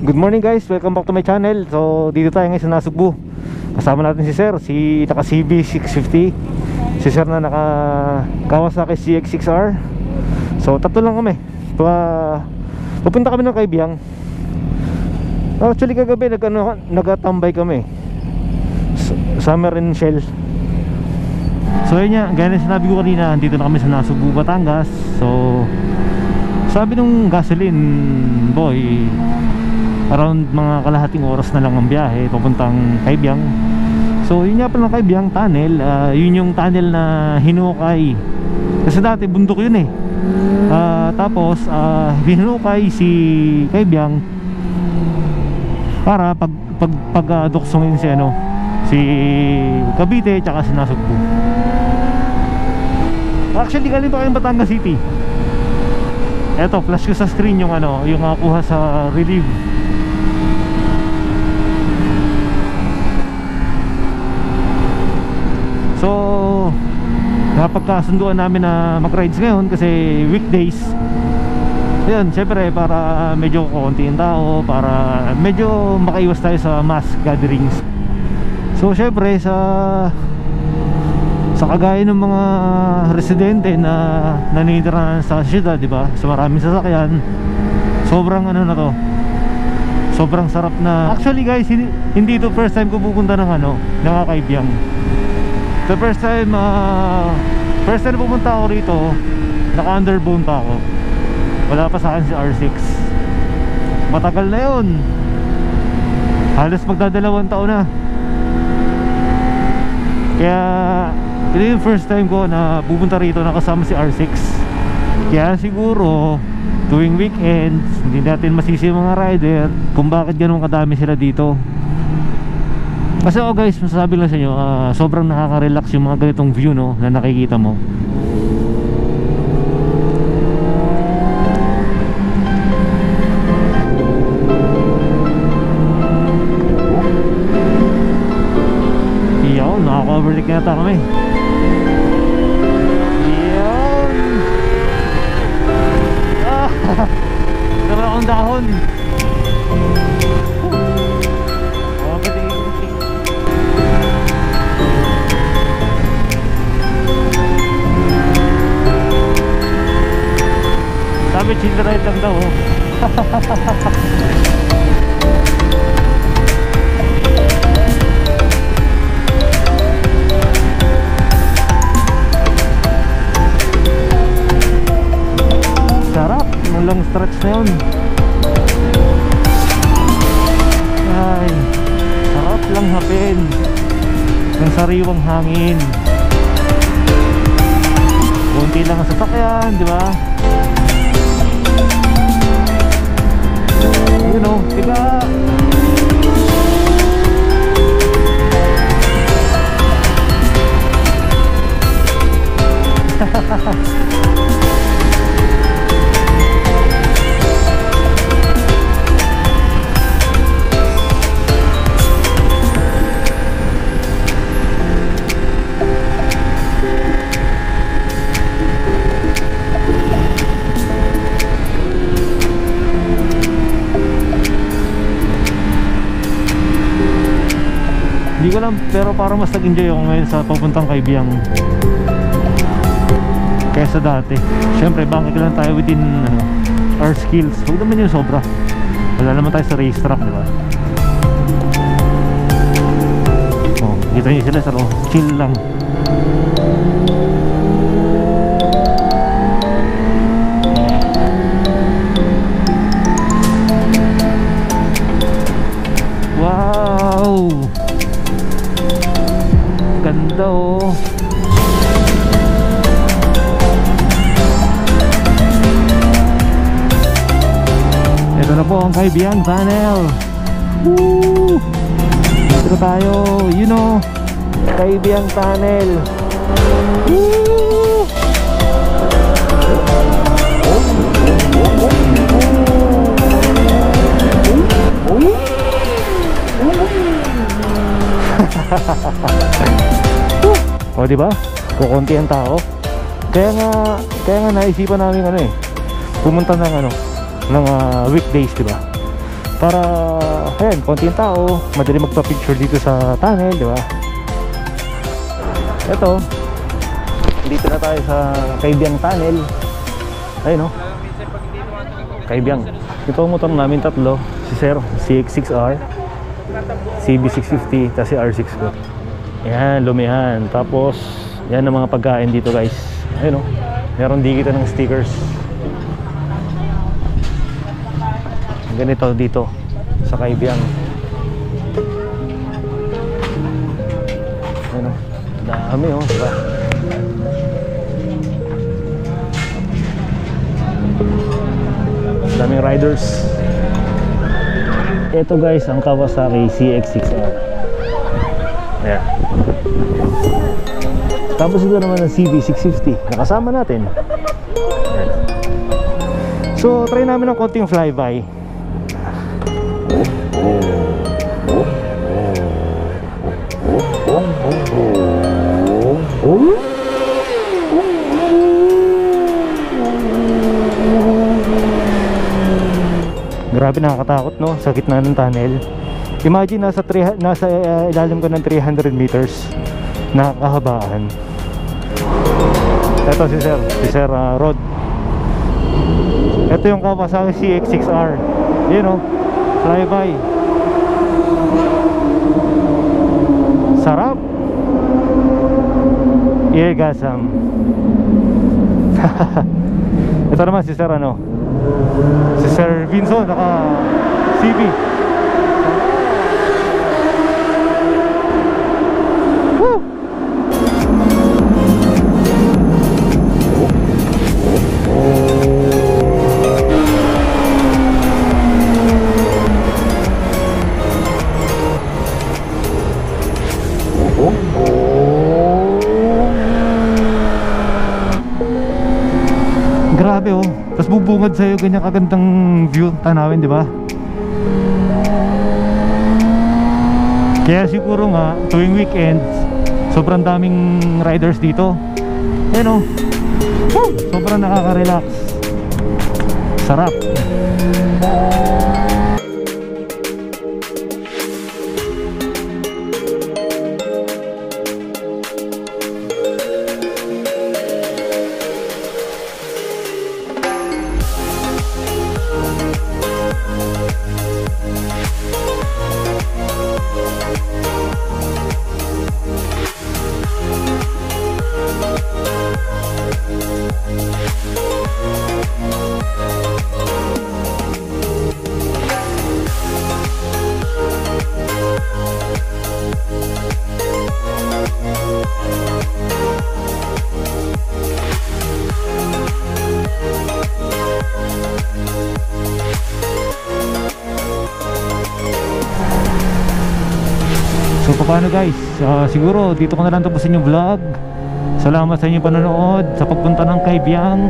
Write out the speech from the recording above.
Good morning guys, welcome back to my channel. So dito tayo ngayon sa Nasugbu Kasama natin si Sir, si naka CB650 Si Sir na naka Kawasaki CX6R So tatlo lang kami. Pa, Pupunta kami ng Kaibiyang. Actually kagabi nag, ano, nagatambay kami. Summer in Shell. So yun nga, gaya na sinabi ko kanina Dito na kami sa Nasugbu, Batangas. So sabi nung gasoline boy around mga kalahating oras na lang ang biyahe papuntang Kaibiyang. So yun nga pala Kaibiyang tunnel uh, yun yung tunnel na hinukay. Kasi dati bundok yun eh. Uh, tapos uh, hinukay si Kaibiyang para pag pag, pag uh, si ano si Cavite tsaka si Nasugbu. Actually galing pa kayong Batangas City. Eto flash ko sa screen yung ano yung nakuha sa relief So Napagkasunduan namin na mag-rides ngayon Kasi weekdays. Ayun, syempre para medyo konti yung tao Para medyo makaiwas tayo sa mass gatherings. So syempre sa Sa kagaya ng mga residente na Naninitirahan sa syudad, di ba? Sa maraming sasakyan Sobrang ano na to Sobrang sarap na. Actually guys, hindi, ito first time ko pupunta ng ano Nakakaibiyang The first time uh, First time pumunta ako rito Naka underbone pa ako. Wala pa sa akin si R6 Matagal na yun. Halos magdadalawang taon na. Kaya Ito yung first time ko na pupunta rito Nakasama si R6 Kaya siguro Tuwing weekends Hindi natin masisi mga rider Kung bakit ganun kadami sila dito kasi oh guys, masasabi lang sa inyo uh, Sobrang nakaka-relax yung mga ganitong view no Na nakikita mo. Iyaw, nakaka-overtake na yata kami Sabi chill ride lang daw oh. Sarap, ng long stretch na yun Ay, sarap lang hapin Ng sariwang hangin Kunti lang ang sasakyan, di ba? Ko lang, pero parang mas nag-enjoy ako ngayon sa papuntang Kaibiyang Kesa dati. Siyempre, bangkit lang tayo within ano, our skills. Huwag naman yung sobra. Wala naman tayo sa racetrack, di ba? Oh, kita niyo sila sa oh, chill lang Ganda oh. Ito na po ang Kaibiyang Tunnel. Woo! Dito tayo, you know, Kaibiyang Tunnel. Woo! O di ba? Kukunti ang tao. Kaya nga kaya nga naisipan namin ano eh. Pumunta ng ano ng ah, weekdays, di ba? para ayan konting tao madali magpa-picture dito sa tunnel di ba ito dito na tayo sa Kaibyang Tunnel ayun no Kaibyang ito ang motor namin tatlo si Sir CX6R CB650 tapos si R6 ko yan lumihan. Tapos yan ang mga pagkain dito guys. Ayun no meron di ng stickers. Ganito dito sa Kaibiyang ano dami oh diba? Daming riders. Ito guys ang Kawasaki CX-6R ayan tapos ito naman ang CB650 nakasama natin ayan. so try namin ng konting flyby Grabe nakakatakot no sa gitna ng tunnel. Imagine nasa 3 nasa uh, ilalim ko ng 300 meters na kahabaan. Ito si Sir, si Sir uh, Rod. Ito yung Kawasaki CX-6R. Yun know, flyby. Sarap. Iegasam. Ito naman si Sir ano, si Sir Vinzo naka CB bubungad sa'yo ganyan kagandang view tanawin, di ba? Kaya siguro nga tuwing weekend sobrang daming riders dito. Oh. Woo! Sobrang nakaka-relax. Sarap. So paano guys, Ah, siguro dito ko na lang tapusin yung vlog. Salamat sa inyong panonood sa pagpunta ng Kaibyang